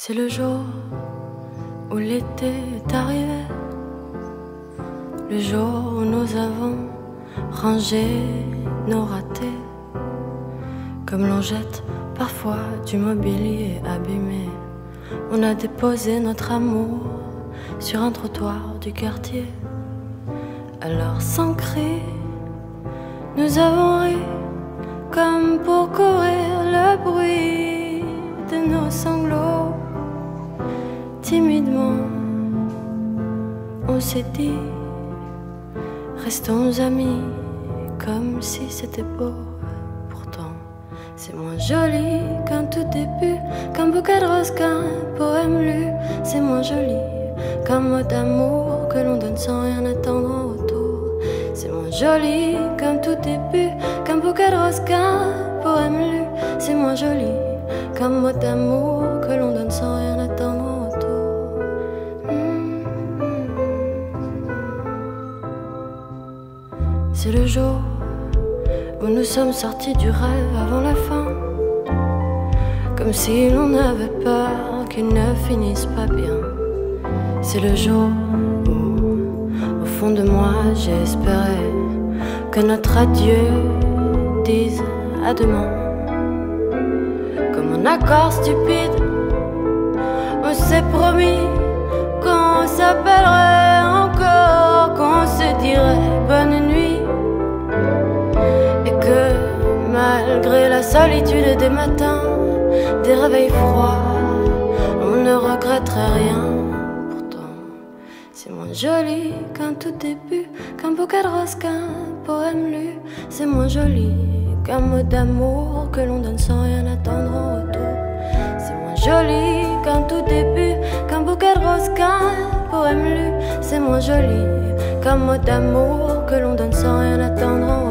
C'est le jour où l'été est arrivé, le jour où nous avons rangé nos ratés, comme l'on jette parfois du mobilier abîmé. On a déposé notre amour sur un trottoir du quartier. Alors sans cri, nous avons ri comme pour courir le bruit de nos sanglots timidement, on s'est dit, restons amis, comme si c'était beau. Pourtant, c'est moins joli qu'un tout début, qu'un bouquet de roses, qu'un poème lu. C'est moins joli qu'un mot d'amour que l'on donne sans rien attendre en retour. C'est moins joli qu'un tout début, qu'un bouquet de roses, qu'un poème lu. C'est moins joli qu'un mot d'amour que l'on donne sans C'est le jour où nous sommes sortis du rêve avant la fin. Comme si l'on avait peur qu'il ne finisse pas bien. C'est le jour où, au fond de moi, j'espérais que notre adieu dise à demain. Comme un accord stupide, on s'est promis qu'on s'appellerait Malgré la solitude des matins, des réveils froids, on ne regretterait rien. Pourtant, c'est moins joli qu'un tout début, qu'un bouquet de roses, qu'un poème lu. C'est moins joli qu'un mot d'amour que l'on donne sans rien attendre en retour. C'est moins joli qu'un tout début, qu'un bouquet de roses, qu'un poème lu. C'est moins joli qu'un mot d'amour que l'on donne sans rien attendre en retour.